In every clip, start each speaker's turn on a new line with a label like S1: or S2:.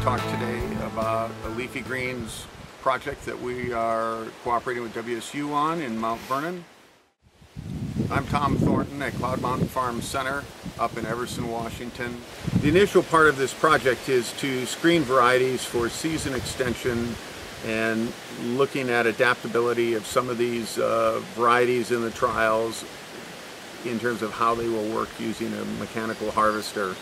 S1: talk today about a leafy greens project that we are cooperating with WSU on in Mount Vernon. I'm Tom Thornton at Cloud Mountain Farm Center up in Everson, Washington. The initial part of this project is to screen varieties for season extension and looking at adaptability of some of these uh, varieties in the trials in terms of how they will work using a mechanical harvester.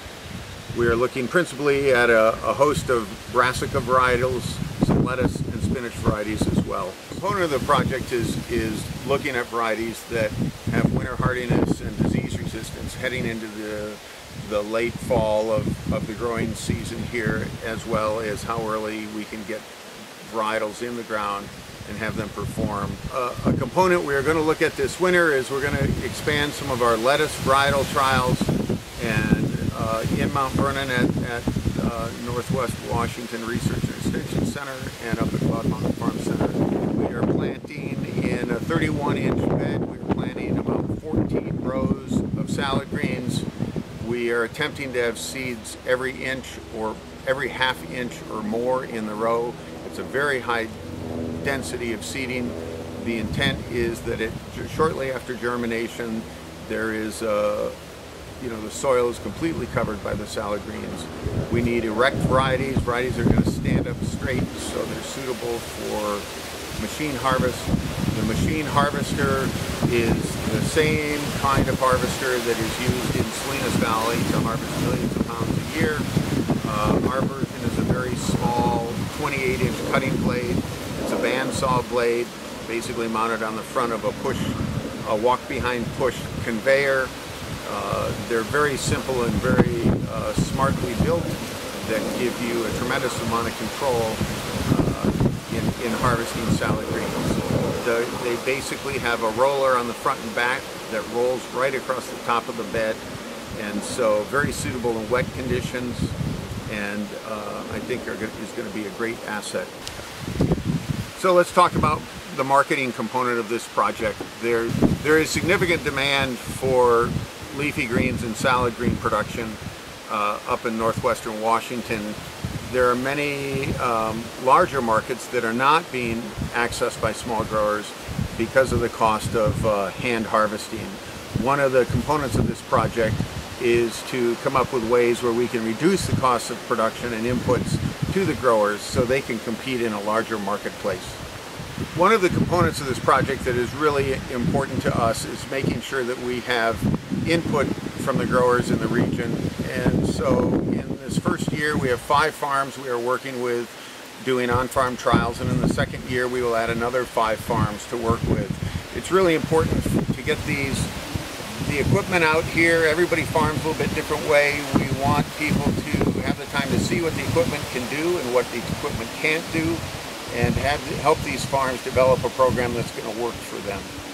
S1: We are looking principally at a, a host of brassica varietals, some lettuce and spinach varieties as well. A component of the project is, is looking at varieties that have winter hardiness and disease resistance heading into the, the late fall of, of the growing season here, as well as how early we can get varietals in the ground and have them perform. Uh, a component we are going to look at this winter is we're going to expand some of our lettuce varietal trials uh, in Mount Vernon at, at uh, Northwest Washington Research and Extension Center and up at Cloud Mountain Farm Center. We are planting in a 31 inch bed. We're planting about 14 rows of salad greens. We are attempting to have seeds every inch or every half inch or more in the row. It's a very high density of seeding. The intent is that it shortly after germination there is a you know, the soil is completely covered by the salad greens. We need erect varieties. Varieties are going to stand up straight so they're suitable for machine harvest. The machine harvester is the same kind of harvester that is used in Salinas Valley to harvest millions of pounds a year. Uh, our version is a very small 28 inch cutting blade. It's a bandsaw blade basically mounted on the front of a push, a walk behind push conveyor. Uh, they're very simple and very uh, smartly built that give you a tremendous amount of control uh, in, in, harvesting salad greens. The, they basically have a roller on the front and back that rolls right across the top of the bed and so very suitable in wet conditions and uh, I think are, is going to be a great asset. So let's talk about the marketing component of this project. There, there is significant demand for leafy greens and salad green production uh, up in northwestern Washington. There are many um, larger markets that are not being accessed by small growers because of the cost of uh, hand harvesting. One of the components of this project is to come up with ways where we can reduce the cost of production and inputs to the growers so they can compete in a larger marketplace. One of the components of this project that is really important to us is making sure that we have input from the growers in the region. And so in this first year, we have five farms we are working with doing on-farm trials. And in the second year, we will add another five farms to work with. It's really important to get these the equipment out here. Everybody farms a little bit different way. We want people to have the time to see what the equipment can do and what the equipment can't do and have help these farms develop a program that's going to work for them.